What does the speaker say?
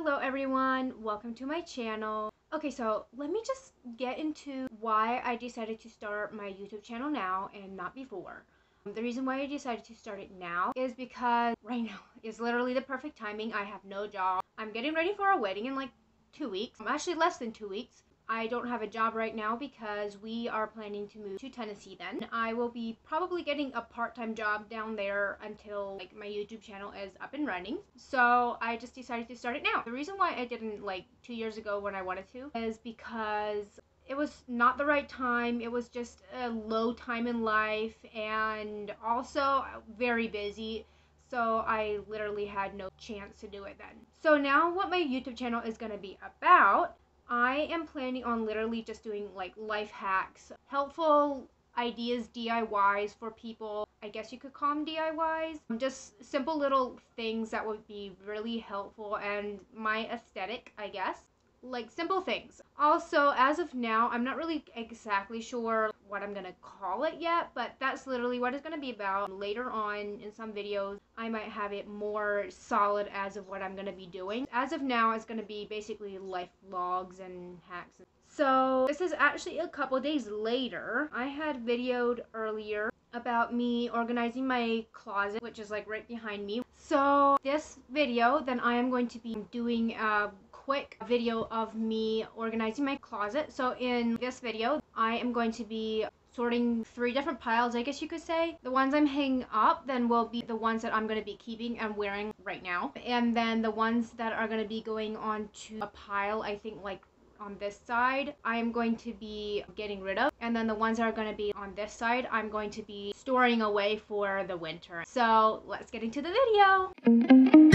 Hello everyone, welcome to my channel. Okay, so let me just get into why I decided to start my YouTube channel now and not before. Um, the reason why I decided to start it now is because right now is literally the perfect timing. I have no job. I'm getting ready for a wedding in like two weeks. I'm Actually less than two weeks. I don't have a job right now because we are planning to move to Tennessee then. I will be probably getting a part-time job down there until like my YouTube channel is up and running. So I just decided to start it now. The reason why I didn't like two years ago when I wanted to is because it was not the right time. It was just a low time in life and also very busy. So I literally had no chance to do it then. So now what my YouTube channel is going to be about I am planning on literally just doing like life hacks, helpful ideas, DIYs for people. I guess you could call them DIYs. Um, just simple little things that would be really helpful and my aesthetic, I guess like simple things. Also, as of now, I'm not really exactly sure what I'm gonna call it yet, but that's literally what it's gonna be about. Later on in some videos, I might have it more solid as of what I'm gonna be doing. As of now, it's gonna be basically life vlogs and hacks. So, this is actually a couple days later. I had videoed earlier about me organizing my closet, which is like right behind me. So, this video, then I am going to be doing a quick video of me organizing my closet. So in this video, I am going to be sorting three different piles, I guess you could say. The ones I'm hanging up then will be the ones that I'm going to be keeping and wearing right now. And then the ones that are going to be going on to a pile, I think like on this side, I am going to be getting rid of. And then the ones that are going to be on this side, I'm going to be storing away for the winter. So let's get into the video.